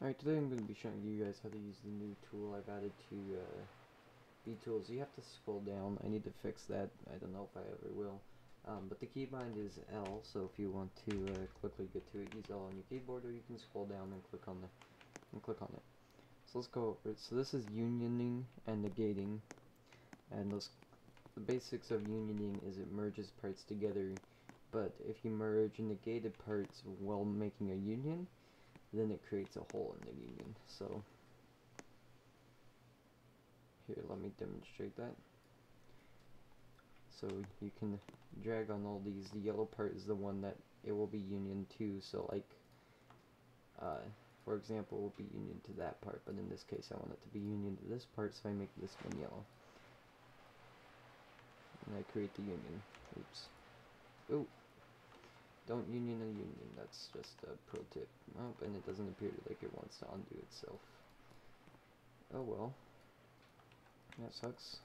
Alright, today I'm going to be showing you guys how to use the new tool I've added to uh, B-Tools. You have to scroll down. I need to fix that. I don't know if I ever will. Um, but the keybind is L, so if you want to uh, quickly get to it, use L on your keyboard, or you can scroll down and click on the and click on it. So let's go over it. So this is unioning and negating, and those the basics of unioning is it merges parts together. But if you merge negated parts while making a union, then it creates a hole in the union. So here, let me demonstrate that. So you can drag on all these. The yellow part is the one that it will be union to. So like, uh, for example, will be union to that part. But in this case, I want it to be union to this part, so I make this one yellow. And I create the union. Oops. Ooh. Don't union a union. That's just a pro tip. Oh, and it doesn't appear like it wants to undo itself. Oh well. That sucks.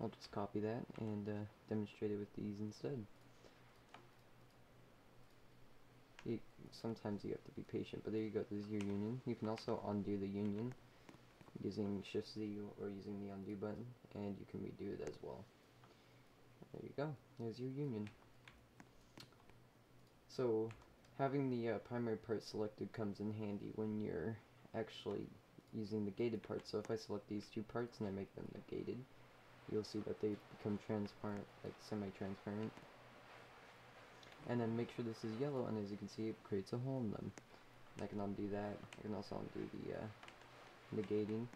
I'll just copy that and uh, demonstrate it with these instead. You, sometimes you have to be patient, but there you go, this is your union. You can also undo the union using Shift Z or using the undo button, and you can redo it as well. There you go, there's your union. So, having the uh, primary part selected comes in handy when you're actually using the gated part. So if I select these two parts and I make them negated, you'll see that they become transparent, like semi-transparent. And then make sure this is yellow, and as you can see, it creates a hole in them. I can undo that. I can also undo the uh, negating.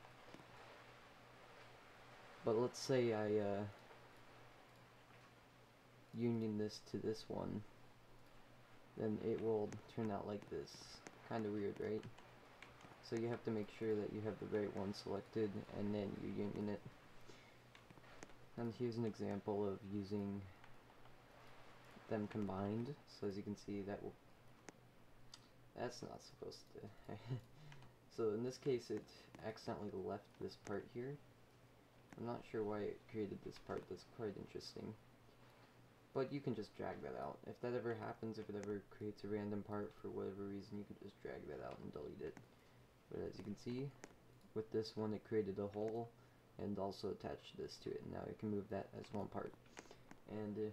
But let's say I uh, union this to this one, then it will turn out like this. Kind of weird, right? So you have to make sure that you have the right one selected, and then you union it. And here's an example of using them combined. So as you can see, that will... That's not supposed to... so in this case, it accidentally left this part here. I'm not sure why it created this part. That's quite interesting. But you can just drag that out. If that ever happens, if it ever creates a random part for whatever reason, you can just drag that out and delete it. But as you can see, with this one it created a hole and also attached this to it. Now you can move that as one part. And uh,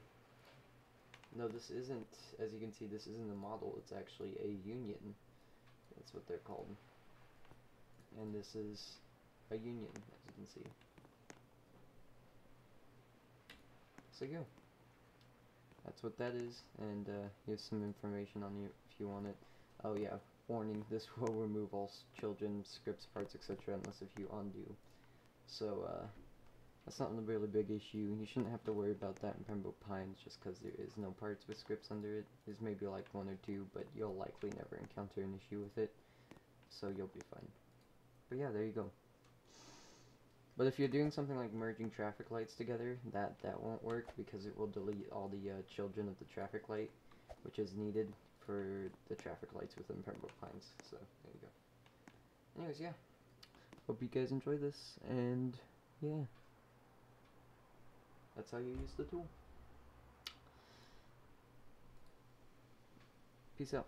no, this isn't, as you can see, this isn't a model, it's actually a union. That's what they're called. And this is a union, as you can see. So go. That's what that is, and uh, here's some information on you if you want it. Oh yeah, warning, this will remove all children, scripts, parts, etc. unless if you undo. So, uh, that's not a really big issue. You shouldn't have to worry about that in Pembroke Pines just because there is no parts with scripts under it. There's maybe like one or two, but you'll likely never encounter an issue with it. So you'll be fine. But yeah, there you go. But if you're doing something like merging traffic lights together, that, that won't work because it will delete all the uh, children of the traffic light, which is needed for the traffic lights within Pembroke Pines. So, there you go. Anyways, yeah. Hope you guys enjoy this, and yeah. That's how you use the tool. Peace out.